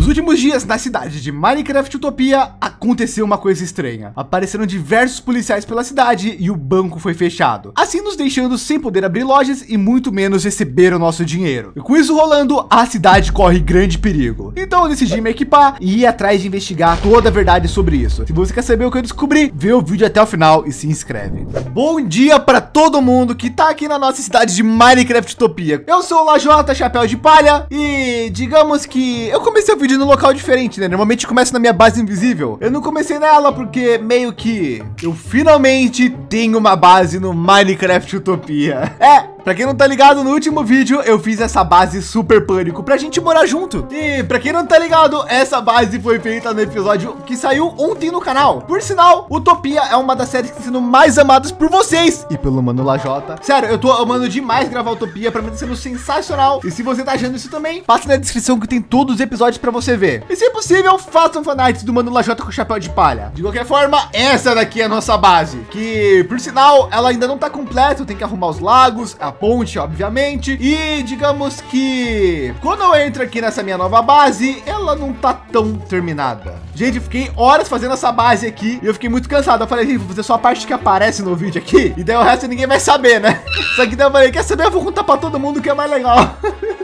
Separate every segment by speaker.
Speaker 1: Nos últimos dias, na cidade de Minecraft Utopia, aconteceu uma coisa estranha. Apareceram diversos policiais pela cidade e o banco foi fechado. Assim nos deixando sem poder abrir lojas e muito menos receber o nosso dinheiro. E com isso rolando, a cidade corre grande perigo. Então eu decidi me equipar e ir atrás de investigar toda a verdade sobre isso. Se você quer saber o que eu descobri, vê o vídeo até o final e se inscreve. Bom dia para todo mundo que tá aqui na nossa cidade de Minecraft Utopia. Eu sou o Lajota Chapéu de Palha e digamos que eu comecei o vídeo no local diferente, né? Normalmente começa na minha base invisível. Eu não comecei nela porque meio que eu finalmente tenho uma base no Minecraft Utopia. É, Pra quem não tá ligado, no último vídeo eu fiz essa base super pânico pra gente morar junto. E pra quem não tá ligado, essa base foi feita no episódio que saiu ontem no canal. Por sinal, Utopia é uma das séries que tá sendo mais amadas por vocês e pelo Mano Lajota. Sério, eu tô amando demais gravar Utopia, pra mim tá sendo sensacional. E se você tá achando isso também, passe na descrição que tem todos os episódios pra você ver. E se possível, faça um fanart do Mano Lajota com chapéu de palha. De qualquer forma, essa daqui é a nossa base, que por sinal, ela ainda não tá completa, tem que arrumar os lagos, ponte, obviamente. E digamos que quando eu entro aqui nessa minha nova base, ela não tá tão terminada. Gente, fiquei horas fazendo essa base aqui e eu fiquei muito cansado. Eu falei, gente, vou fazer só a parte que aparece no vídeo aqui e daí o resto ninguém vai saber, né? Só que daí eu falei, quer saber? Eu vou contar para todo mundo que é mais legal.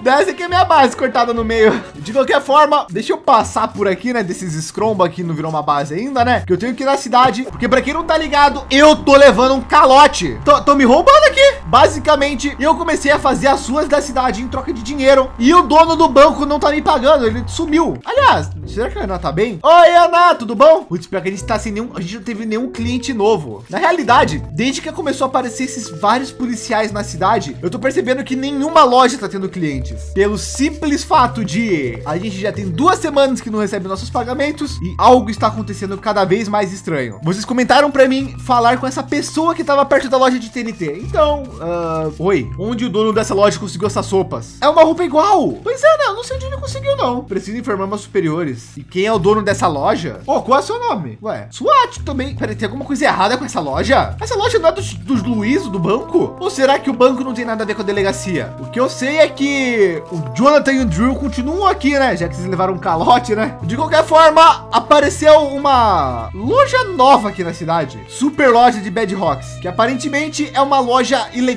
Speaker 1: Dessa aqui é minha base cortada no meio. De qualquer forma, deixa eu passar por aqui, né? Desses scromba aqui não virou uma base ainda, né? Que eu tenho que ir na cidade. Porque para quem não tá ligado, eu tô levando um calote. Tô, tô me roubando aqui. Basicamente, eu comecei a fazer as suas da cidade em troca de dinheiro. E o dono do banco não tá me pagando. Ele sumiu. Aliás, será que a Ana tá bem? Oi, Ana, tudo bom? Putz, pior que a gente tá sem nenhum... A gente não teve nenhum cliente novo. Na realidade, desde que começou a aparecer esses vários policiais na cidade, eu tô percebendo que nenhuma loja tá tendo clientes pelo simples fato de a gente já tem duas semanas que não recebe nossos pagamentos e algo está acontecendo cada vez mais estranho. Vocês comentaram para mim falar com essa pessoa que estava perto da loja de TNT. Então, uh, oi, onde o dono dessa loja conseguiu essas sopas? É uma roupa igual. Pois é, né? Eu não sei onde ele conseguiu não. Preciso informar meus superiores. E quem é o dono dessa loja? Oh, qual é o seu nome? Ué, SWAT também. Peraí, tem alguma coisa errada com essa loja? Essa loja não é dos, dos Luiz, do banco? Ou será que o banco não tem nada a ver com a delegacia? O que eu sei é que o Jonathan e o Drew continuam aqui, né? Já que eles levaram um calote, né? De qualquer forma, apareceu uma loja nova aqui na cidade. Super loja de Bedrocks, que aparentemente é uma loja ilegal.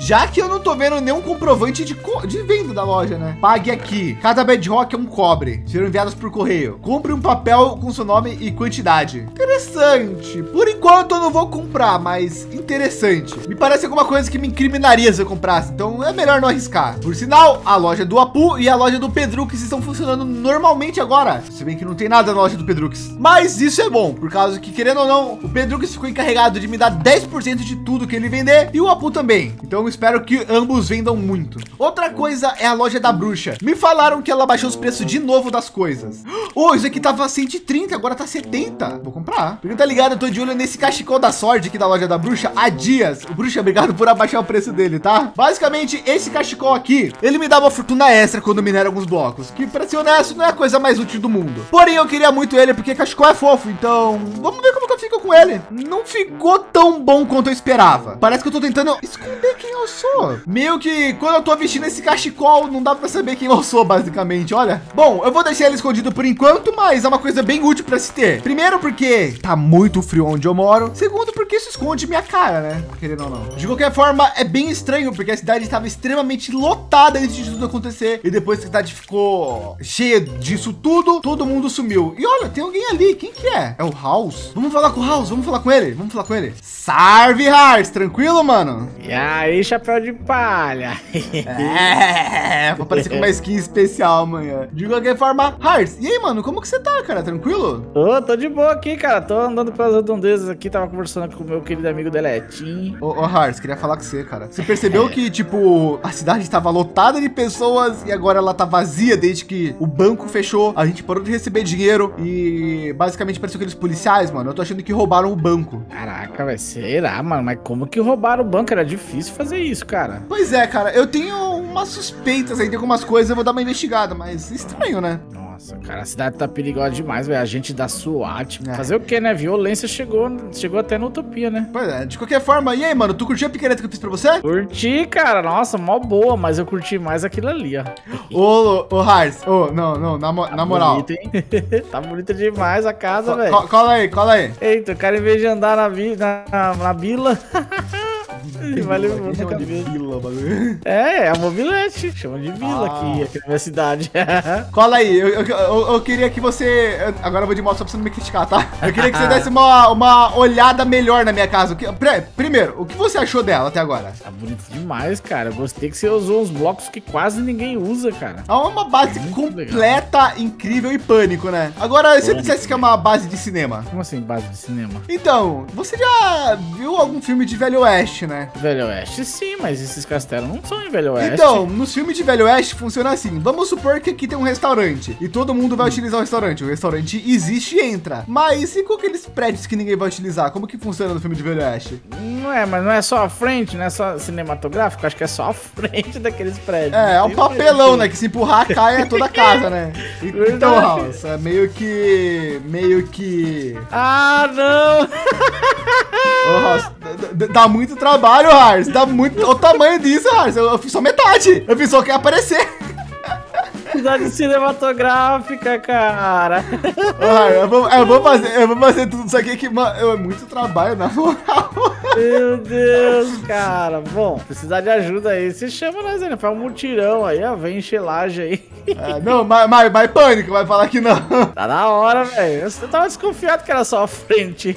Speaker 1: Já que eu não tô vendo nenhum comprovante de, de venda da loja, né? Pague aqui. Cada Bedrock é um cobre. Serão enviados por correio. Compre um papel com seu nome e quantidade. Interessante. Por enquanto eu não vou comprar, mas interessante. Me parece alguma coisa que me incriminaria se eu comprasse. Então é melhor não arriscar. Por sinal, a loja do Apu e a loja do Pedrux estão funcionando normalmente agora. Se bem que não tem nada na loja do Pedrux. Mas isso é bom, por causa que, querendo ou não, o Pedrux ficou encarregado de me dar 10% de tudo que ele vender e o Apu também. Então espero que ambos vendam muito. Outra coisa é a loja da bruxa. Me falaram que ela baixou os preços de novo das coisas. Oh, isso aqui tava 130, agora tá 70. Vou comprar. Porque tá ligado, eu tô de olho nesse cachecol da sorte aqui da loja da bruxa há dias. O bruxa, obrigado por abaixar o preço dele, tá? Basicamente, esse cachecol aqui, ele me dá uma fortuna extra quando minera alguns blocos, que para ser honesto não é a coisa mais útil do mundo. Porém, eu queria muito ele porque cachecol é fofo, então vamos ver como com ele. Não ficou tão bom quanto eu esperava. Parece que eu tô tentando esconder quem eu sou. Meio que quando eu tô vestindo esse cachecol, não dá para saber quem eu sou, basicamente, olha. Bom, eu vou deixar ele escondido por enquanto, mas é uma coisa bem útil para se ter. Primeiro porque tá muito frio onde eu moro. Segundo porque isso esconde minha cara, né? Querendo ou não. De qualquer forma, é bem estranho porque a cidade estava extremamente lotada antes de tudo acontecer. E depois que a cidade ficou cheia disso tudo, todo mundo sumiu. E olha, tem alguém ali. Quem que é? É o House? Vamos falar com o House. Vamos falar com ele. Vamos falar com ele. Sarve, Hars. Tranquilo, mano?
Speaker 2: E aí, chapéu de palha?
Speaker 1: é, vou aparecer com uma skin especial amanhã. De qualquer forma, Hars, e aí, mano? Como que você tá, cara? Tranquilo?
Speaker 2: Ô, tô de boa aqui, cara. Tô andando pelas redondezas aqui. Tava conversando com o meu querido amigo Deletinho.
Speaker 1: Ô, ô Hars, queria falar com você, cara. Você percebeu que, tipo, a cidade estava lotada de pessoas e agora ela tá vazia desde que o banco fechou. A gente parou de receber dinheiro e basicamente pareceu aqueles policiais, mano. Eu tô achando que roubaram o banco.
Speaker 2: Caraca, vai será, mano? Mas como que roubaram o banco? Era difícil fazer isso, cara.
Speaker 1: Pois é, cara. Eu tenho umas suspeitas aí, tem algumas coisas, eu vou dar uma investigada, mas estranho, né?
Speaker 2: Nossa, cara, a cidade tá perigosa demais, velho. A gente da SWAT.
Speaker 1: É.
Speaker 2: Fazer o quê, né? Violência chegou, chegou até na utopia, né?
Speaker 1: Pois é, de qualquer forma, e aí, mano, tu curtiu a picareta que eu fiz pra você?
Speaker 2: Curti, cara. Nossa, mó boa, mas eu curti mais aquilo ali, ó.
Speaker 1: Ô, ô, Hars, ô, não, não, na, mo- na moral.
Speaker 2: Bonito, hein? tá bonita demais a casa, velho.
Speaker 1: co- cola aí, cola aí.
Speaker 2: Eita, o cara, em vez de andar na, vi, na, na, na bila,
Speaker 1: Chama de vila, bagulho.
Speaker 2: É, é a mobilete. Chama de vila
Speaker 1: Ah.
Speaker 2: aqui, aqui na minha cidade.
Speaker 1: Cola aí, eu, eu, eu- eu queria que você. Agora eu vou de moto só pra você não me criticar, tá? Eu queria que você desse uma, uma olhada melhor na minha casa. Primeiro, o que você achou dela até agora?
Speaker 2: tá bonito demais, cara. Eu gostei que você usou uns blocos que quase ninguém usa, cara.
Speaker 1: É uma base
Speaker 2: Muito
Speaker 1: completa, incrível e pânico, né? Agora, se eu dissesse que é uma base de cinema.
Speaker 2: Como assim, base de cinema?
Speaker 1: Então, você já viu algum filme de Velho Oeste, né?
Speaker 2: Velho Oeste, sim, mas esses castelos não são em Velho Oeste.
Speaker 1: Então, nos filmes de Velho Oeste funciona assim. Vamos supor que aqui tem um restaurante e todo mundo vai utilizar o restaurante. O restaurante existe e entra. Mas e com aqueles prédios que ninguém vai utilizar? Como que funciona no filme de Velho Oeste?
Speaker 2: Não é, mas não é só a frente, não é só cinematográfico, acho que é só a frente daqueles prédios.
Speaker 1: É, é um papelão, né? Que se empurrar, cai é toda a casa, né? Então. House, é meio que. meio que.
Speaker 2: Ah, não!
Speaker 1: Ô, House, dá muito trabalho, Hars. Dá muito. O tamanho disso, Hars. Eu, eu fiz só metade. Eu fiz só que aparecer.
Speaker 2: Cidade cinematográfica, cara.
Speaker 1: Hars, eu, vou, eu vou fazer, eu vou fazer tudo isso aqui que, mano, é muito trabalho, na moral.
Speaker 2: Meu Deus, cara. Bom, precisar de ajuda aí. Você chama nós, né? Faz um mutirão aí, ó. Vem enchilagem aí.
Speaker 1: É, não, mas, mas, mas pânico, vai falar que não.
Speaker 2: Tá na hora, velho. Eu tava desconfiado que era só a frente.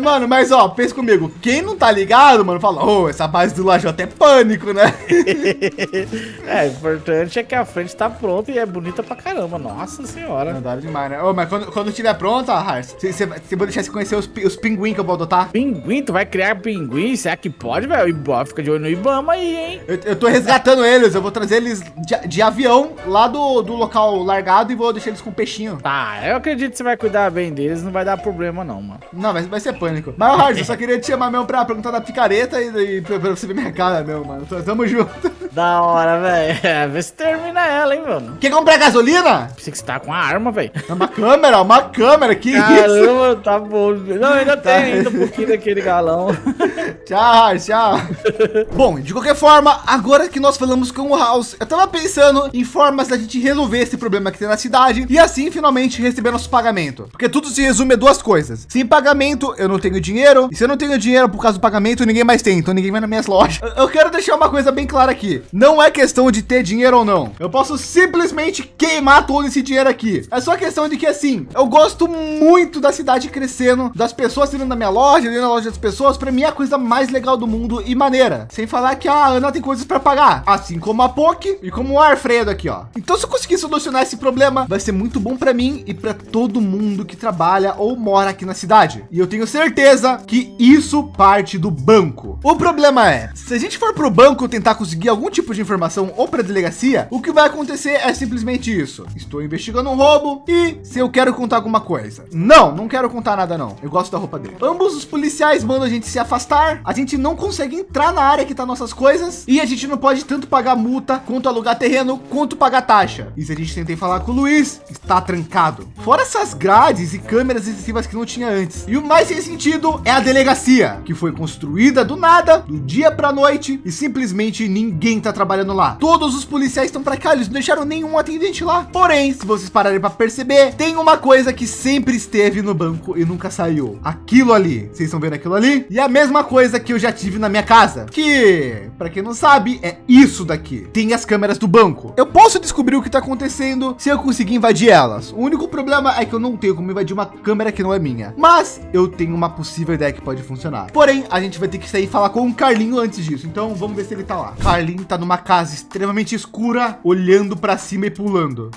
Speaker 1: Mano, mas ó, pensa comigo. Quem não tá ligado, mano, fala, ô, essa base do Lajota é pânico, né?
Speaker 2: é, o importante é que a frente tá pronta e é bonita pra caramba. Nossa senhora.
Speaker 1: Não, demais, né? Ô, mas quando, quando tiver pronta, Hars, você vai deixar você conhecer os, os pinguim que eu vou adotar?
Speaker 2: Pinguim, tu vai criar pinguim? Será que pode, velho? Ibama fica de olho no Ibama aí, hein?
Speaker 1: Eu, eu tô resgatando eles, eu vou trazer eles de, de avião lá do, do local largado e vou deixar eles com peixinho.
Speaker 2: Tá, eu acredito que você vai cuidar bem deles, não vai dar problema não, mano.
Speaker 1: Não, vai, vai ser pânico. Mas, Hars, eu só queria te chamar mesmo pra perguntar da picareta e, e pra, pra você ver minha cara, meu, mano. Tamo junto.
Speaker 2: Da hora, velho. É, vê se termina ela, hein, mano.
Speaker 1: Quer comprar gasolina?
Speaker 2: Pensei que você tá com a arma, velho.
Speaker 1: É uma câmera, uma câmera, que isso?
Speaker 2: Caramba, tá bom. Não, ainda tem ainda um pouquinho daquele galão.
Speaker 1: Tchau, tchau. Bom, de qualquer forma, agora que nós falamos com o House, eu tava pensando em formas da gente resolver esse problema que tem na cidade e assim finalmente receber nosso pagamento. Porque tudo se resume a duas coisas. Sem pagamento, eu não tenho dinheiro. E se eu não tenho dinheiro por causa do pagamento, ninguém mais tem. Então ninguém vai nas minhas lojas. Eu- quero deixar uma coisa bem clara aqui. Não é questão de ter dinheiro ou não. Eu posso simplesmente queimar todo esse dinheiro aqui. É só questão de que assim, eu gosto muito da cidade crescendo, das pessoas indo na minha loja, indo na loja das pessoas. Pra mim é a coisa mais legal do mundo e maneira. Sem falar que a Ana tem coisas pra pagar, assim como a Poki e como o Alfredo aqui, ó. Então se eu conseguir solucionar esse problema, vai ser muito bom pra mim e pra todo mundo que trabalha ou mora aqui na cidade. E eu tenho certeza que isso parte do banco. O problema é, se a gente for pro banco tentar conseguir algum tipo de informação ou pra delegacia, o que vai acontecer é simplesmente isso. Estou investigando um roubo e se eu quero contar alguma coisa. Não, não quero contar nada não. Eu gosto da roupa dele. Ambos os policiais mandam a gente se afastar. A gente não consegue entrar na área que tá nossas coisas e a gente não pode tanto pagar multa quanto alugar terreno, quanto pagar taxa. E se a gente tentei falar com o Luiz, está trancado. Fora essas grades e câmeras excessivas que não tinha antes. E o mais sem sentido é a delegacia, que foi construída do nada, do dia pra noite e simplesmente ninguém tá trabalhando lá. Todos os policiais estão pra cá, eles não deixaram nenhum atendente lá. Porém, se vocês pararem pra perceber, tem uma coisa que sempre esteve no banco e nunca saiu. Aquilo ali. Vocês estão vendo aquilo ali? E a mesma coisa que eu já tive na minha casa, que, pra quem não sabe, é isso daqui. Tem as câmeras do banco. Eu posso descobrir o que tá acontecendo se eu conseguir invadir elas. O único problema é que eu não tenho como invadir uma câmera que não é minha. Mas eu tenho uma possível ideia que pode funcionar. Porém, a gente vai ter que sair e falar com o Carlinho antes disso. Então vamos ver se ele tá lá. Carlinho tá numa casa extremamente escura, olhando pra cima e pulando.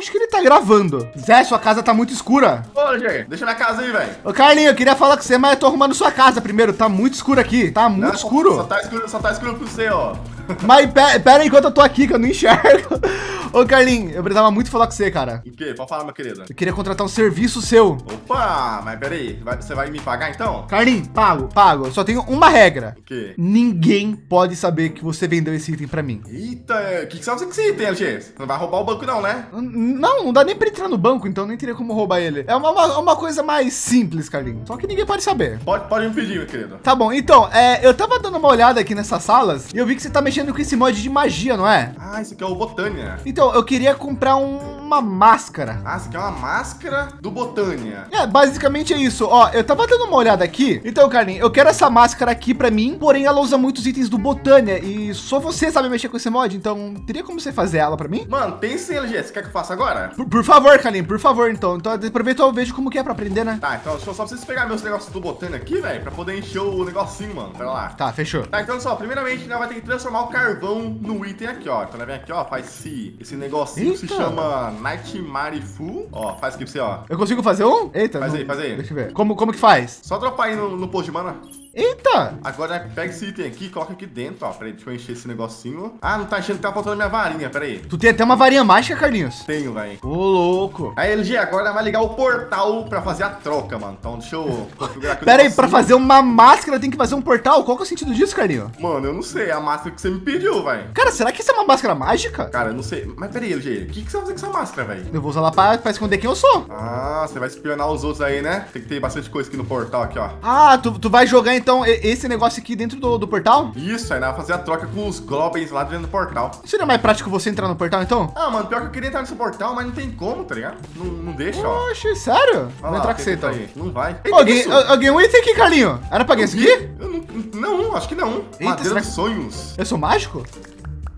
Speaker 1: Acho que ele tá gravando. Zé, sua casa tá muito escura.
Speaker 3: Ô, Jair, deixa na casa aí, velho.
Speaker 1: Ô, Carlinho, eu queria falar com você, mas eu tô arrumando sua casa primeiro. Tá muito escuro aqui. Tá muito
Speaker 3: Não,
Speaker 1: escuro.
Speaker 3: Só tá escuro, só tá escuro pra você, ó.
Speaker 1: Mas pe- pera aí enquanto eu tô aqui, que eu não enxergo. Ô, Carlinhos, eu precisava muito falar com você, cara.
Speaker 3: O quê? Pode falar, meu querido.
Speaker 1: Eu queria contratar um serviço seu.
Speaker 3: Opa, mas peraí, vai- você vai me pagar então?
Speaker 1: Carlinhos, pago, pago. Eu Só tenho uma regra.
Speaker 3: O quê?
Speaker 1: Ninguém pode saber que você vendeu esse item pra mim.
Speaker 3: Eita, o que, que você que você tem, LG? Você não vai roubar o banco não, né?
Speaker 1: Não, não dá nem pra entrar no banco, então nem teria como roubar ele. É uma, uma, uma coisa mais simples, Carlinhos. Só que ninguém pode saber.
Speaker 3: Pode, pode me pedir, meu querido.
Speaker 1: Tá bom, então, é, eu tava dando uma olhada aqui nessas salas e eu vi que você tá mexendo com esse mod de magia, não é?
Speaker 3: Ah, esse aqui é o Botânia.
Speaker 1: Então, eu queria comprar um- uma máscara.
Speaker 3: Ah, esse aqui é uma máscara do Botânia.
Speaker 1: É, basicamente é isso. Ó, eu tava dando uma olhada aqui. Então, Carlinhos, eu quero essa máscara aqui pra mim, porém ela usa muitos itens do Botânia e só você sabe mexer com esse mod, então teria como você fazer ela pra mim?
Speaker 3: Mano, tem sim, LG. Você quer que eu faça agora?
Speaker 1: Por, por favor, Carlinhos, por favor, então. Então, aproveita eu vejo como que é pra aprender, né?
Speaker 3: Tá, então eu só preciso pegar meus negócios do Botânia aqui, velho, pra poder encher o negocinho, mano. Pera lá.
Speaker 1: Tá, fechou.
Speaker 3: Tá, então só, primeiramente, nós vai ter que transformar o carvão no item aqui, ó. Então, nós vem aqui, ó, faz esse, esse negocinho que se
Speaker 1: Eita.
Speaker 3: chama Nightmare Full. Ó, faz aqui pra você, ó.
Speaker 1: Eu consigo fazer um? Eita.
Speaker 3: Faz
Speaker 1: não-
Speaker 3: aí, faz aí.
Speaker 1: Deixa eu ver. Como, como que faz?
Speaker 3: Só dropar aí no, no post de mana.
Speaker 1: Eita.
Speaker 3: Agora pega esse item aqui e coloca aqui dentro, ó. Peraí, deixa eu encher esse negocinho. Ah, não tá enchendo, tá faltando minha varinha, peraí.
Speaker 1: Tu tem até uma varinha mágica, Carlinhos.
Speaker 3: Tenho, velho.
Speaker 1: Ô, louco.
Speaker 3: Aí, LG, agora vai ligar o portal pra fazer a troca, mano. Então, deixa eu configurar aqui o
Speaker 1: Pera aí, pra fazer uma máscara tem que fazer um portal? Qual que é o sentido disso, Carlinhos?
Speaker 3: Mano, eu não sei, é a máscara que você me pediu, velho.
Speaker 1: Cara, será que isso é uma máscara mágica?
Speaker 3: Cara, eu não sei. Mas peraí, LG, o que, que você vai fazer com essa máscara, velho?
Speaker 1: Eu vou usar ela pra, pra esconder quem eu sou.
Speaker 3: Ah, você vai espionar os outros aí, né? Tem que ter bastante coisa aqui no portal, aqui, ó.
Speaker 1: Ah, tu, tu vai jogar então e- esse negócio aqui dentro do, do portal?
Speaker 3: Isso, aí vamos fazer a troca com os Globens lá dentro do portal.
Speaker 1: Seria mais prático você entrar no portal então?
Speaker 3: Ah, mano, pior que eu queria entrar nesse portal, mas não tem como, tá ligado? Não, não deixa, ó.
Speaker 1: Oxe, sério?
Speaker 3: Olha
Speaker 1: Vou entrar com você então.
Speaker 3: aí. Não vai.
Speaker 1: Ô, Alguém, alguém um item aqui, Carlinho? Era pra ganhar isso aqui?
Speaker 3: Eu não, não, acho que não. Madeira
Speaker 1: será
Speaker 3: dos
Speaker 1: que-
Speaker 3: sonhos.
Speaker 1: Eu sou mágico?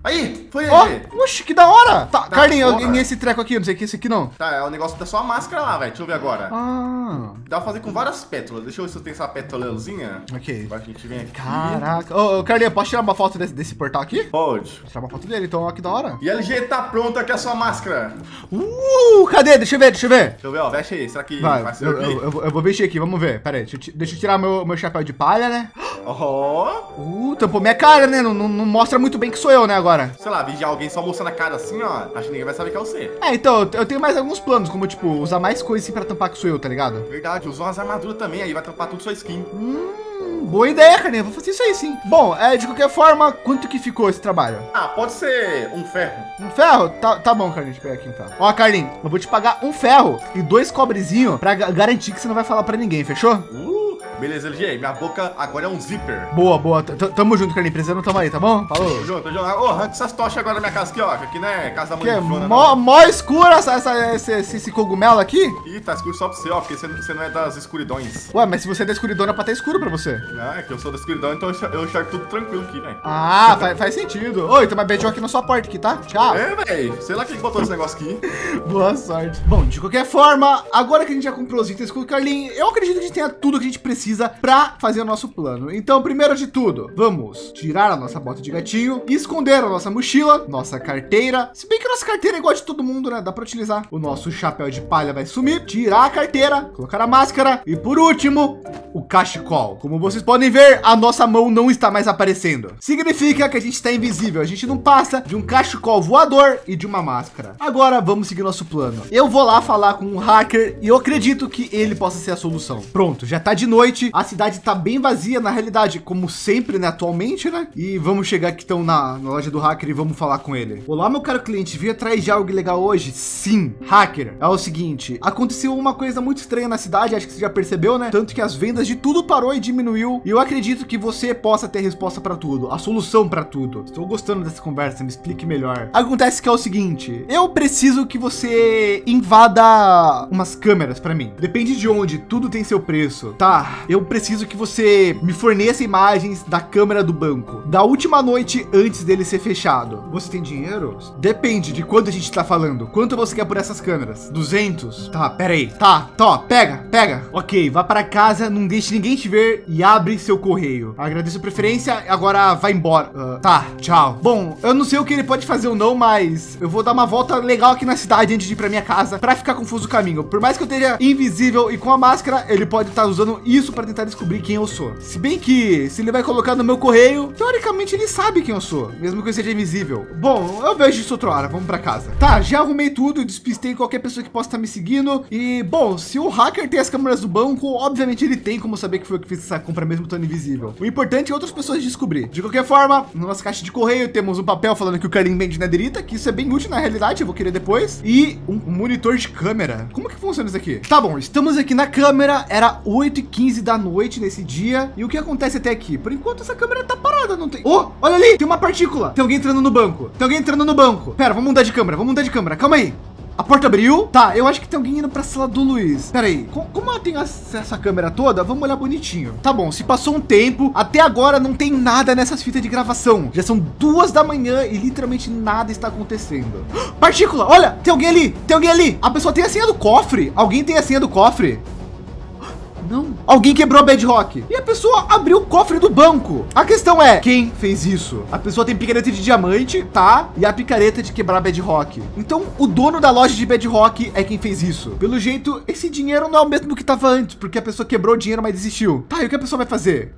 Speaker 3: Aí, foi
Speaker 1: Ó,
Speaker 3: aí.
Speaker 1: oxe, que da hora! Tá,
Speaker 3: Da
Speaker 1: Carlinho, eu ganhei esse treco aqui, eu não sei o que é esse aqui não.
Speaker 3: Tá, é o negócio da sua máscara lá, velho. Deixa eu ver agora.
Speaker 1: Ah,
Speaker 3: Dá pra fazer com várias pétalas. Deixa eu ver se eu tenho essa pétalazinha.
Speaker 1: ok.
Speaker 3: Agora a gente vem aqui.
Speaker 1: Caraca. Ô, ô, Carlinho, posso tirar uma foto desse, desse portal aqui?
Speaker 3: Pode.
Speaker 1: Vou tirar uma foto dele, então, ó, que da hora.
Speaker 3: E LG tá pronta aqui a sua máscara.
Speaker 1: Uh, cadê? Deixa eu ver, deixa eu ver.
Speaker 3: Deixa eu ver, ó. Veste aí. Será que
Speaker 1: Vai,
Speaker 3: vai
Speaker 1: eu,
Speaker 3: servir?
Speaker 1: eu, eu vou- eu vou vestir aqui, vamos ver. Pera aí, deixa eu, deixa eu tirar meu, meu chapéu de palha, né?
Speaker 3: Ó.
Speaker 1: Uh, tampou minha cara, né? Não, não, não mostra muito bem que sou eu, né, agora.
Speaker 3: Sei lá, vigiar alguém só mostrando a cara assim, ó. Acho que ninguém vai saber que é você.
Speaker 1: É, então, eu- tenho mais alguns planos, como, tipo, usar mais coisas assim pra tampar que sou eu, tá ligado?
Speaker 3: Verdade, usou umas armaduras também, aí vai tampar tudo sua skin.
Speaker 1: Hum, boa ideia, Carlinhos, vou fazer isso aí sim. Bom, é, de qualquer forma, quanto que ficou esse trabalho?
Speaker 3: Ah, pode ser um ferro.
Speaker 1: Um ferro? Tá, tá bom, Carlinhos, pegar aqui um ferro. Ó, Carlinhos, eu vou te pagar um ferro e dois cobrezinhos pra ga- garantir que você não vai falar pra ninguém, fechou?
Speaker 3: Uh, beleza, LG. Minha boca agora é um zíper.
Speaker 1: Boa, boa. T- t- Tamo junto, Carlinhos. Precisando, tamo aí, tá bom? Falou.
Speaker 3: junto, tô junto. Ô, arranca essas tochas agora na minha casa aqui, ó. Que aqui não é casa da
Speaker 1: Que
Speaker 3: mãe
Speaker 1: é
Speaker 3: de Jona,
Speaker 1: mó,
Speaker 3: não.
Speaker 1: mó escura essa, essa- esse, esse- esse cogumelo aqui?
Speaker 3: Ih, tá escuro só pra você, ó. Porque você, você não é das escuridões.
Speaker 1: Ué, mas se você é da escuridona, pra tá escuro pra você.
Speaker 3: Ah, é que eu sou da escuridão, então eu enxer- eu enxergo tudo tranquilo aqui, velho.
Speaker 1: Ah, faz, faz sentido. Oi, tem uma beijão aqui na sua porta aqui, tá? Tchau.
Speaker 3: É, velho. Sei lá quem botou esse negócio aqui.
Speaker 1: Boa sorte. Bom, de qualquer forma, agora que a gente já comprou os itens com o Carlinhos, eu acredito que a gente tenha tudo que a gente precisa pra fazer o nosso plano. Então, primeiro de tudo, vamos tirar a nossa bota de gatinho, esconder a nossa mochila, nossa carteira. Se bem que a nossa carteira é igual de todo mundo, né? Dá pra utilizar. O nosso chapéu de palha vai sumir, tirar a carteira, colocar a máscara e por último, o cachecol. Como vocês podem ver, a nossa mão não está mais aparecendo. Significa que a gente está invisível. A gente não passa de um cachecol voador e de uma máscara. Agora vamos seguir nosso plano. Eu vou lá falar com um hacker e eu acredito que ele possa ser a solução. Pronto, já tá de noite, a cidade tá bem vazia na realidade, como sempre, né, atualmente, né? E vamos chegar aqui então na, na loja do hacker e vamos falar com ele. Olá, meu caro cliente, veio atrás de algo legal hoje? Sim, hacker. É o seguinte, aconteceu uma coisa muito estranha na cidade, acho que você já percebeu, né? Tanto que as vendas de tudo parou e diminuiu. E eu acredito que você possa ter resposta para tudo, a solução para tudo. Estou gostando dessa conversa, me explique melhor. Acontece que é o seguinte, eu preciso que você invada umas câmeras para mim. Depende de onde, tudo tem seu preço. Tá, eu preciso que você me forneça imagens da câmera do banco, da última noite antes dele ser fechado. Você tem dinheiro? Depende de quanto a gente tá falando. Quanto você quer por essas câmeras? 200? Tá, pera aí. Tá, tá, pega, pega. Ok, vá para casa, não deixe ninguém te ver e abre seu correio. Agradeço a preferência, agora vai embora. Ah, tá, tchau. Bom, eu não sei o que ele pode fazer ou não, mas eu vou dar uma volta legal aqui na cidade antes de ir pra minha casa, para ficar confuso o caminho. Por mais que eu esteja invisível e com a máscara, ele pode estar usando isso para tentar descobrir quem eu sou. Se bem que se ele vai colocar no meu correio, teoricamente ele sabe quem eu sou, mesmo que eu seja invisível. Bom, eu vejo isso outra hora, vamos para casa. Tá, já arrumei tudo, despistei qualquer pessoa que possa estar me seguindo. E, bom, se o hacker tem as câmeras do banco, obviamente ele tem como saber que foi eu que fiz essa compra mesmo estando invisível. O importante é outras pessoas descobrir. De qualquer forma, na nossa caixa de correio temos um papel falando que o Karim vende netherita, que isso é bem útil na realidade, eu vou querer depois. E um monitor de câmera. Como que funciona isso aqui? Tá bom, estamos aqui na câmera, era 8 e 15 da noite nesse dia. E o que acontece até aqui? Por enquanto essa câmera tá parada, não tem... Oh, olha ali, tem uma partícula. Tem alguém entrando no banco. Tem alguém entrando no banco. Pera, vamos mudar de câmera, vamos mudar de câmera. Calma aí. A porta abriu. Tá, eu acho que tem alguém indo para a sala do Luiz. Pera aí, como eu tenho acesso à câmera toda, vamos olhar bonitinho. Tá bom, se passou um tempo, até agora não tem nada nessas fitas de gravação. Já são duas da manhã e literalmente nada está acontecendo. Partícula, olha, tem alguém ali, tem alguém ali. A pessoa tem a senha do cofre. Alguém tem a senha do cofre? Não. Alguém quebrou a bedrock e a pessoa abriu o cofre do banco. A questão é, quem fez isso? A pessoa tem picareta de diamante, tá? E a picareta de quebrar bedrock. Então, o dono da loja de bedrock é quem fez isso. Pelo jeito, esse dinheiro não é o mesmo que estava antes, porque a pessoa quebrou o dinheiro, mas desistiu. Tá, e o que a pessoa vai fazer?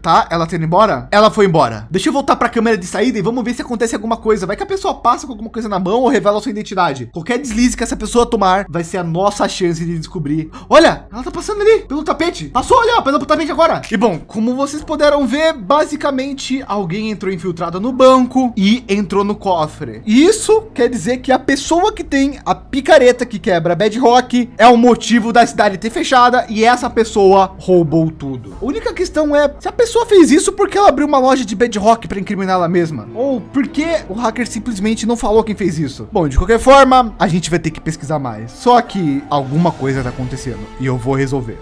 Speaker 1: Tá? Ela tendo embora? Ela foi embora. Deixa eu voltar para a câmera de saída e vamos ver se acontece alguma coisa. Vai que a pessoa passa com alguma coisa na mão ou revela sua identidade. Qualquer deslize que essa pessoa tomar vai ser a nossa chance de descobrir. Olha, ela tá passando ali pelo tapete. Passou, olha, pelo tapete agora. E bom, como vocês puderam ver, basicamente alguém entrou infiltrada no banco e entrou no cofre. Isso quer dizer que a pessoa que tem a picareta que quebra bedrock é o motivo da cidade ter fechada e essa pessoa roubou tudo. A única questão é se a pessoa pessoa fez isso porque ela abriu uma loja de bedrock para incriminar ela mesma? Ou porque o hacker simplesmente não falou quem fez isso? Bom, de qualquer forma, a gente vai ter que pesquisar mais. Só que alguma coisa está acontecendo e eu vou resolver.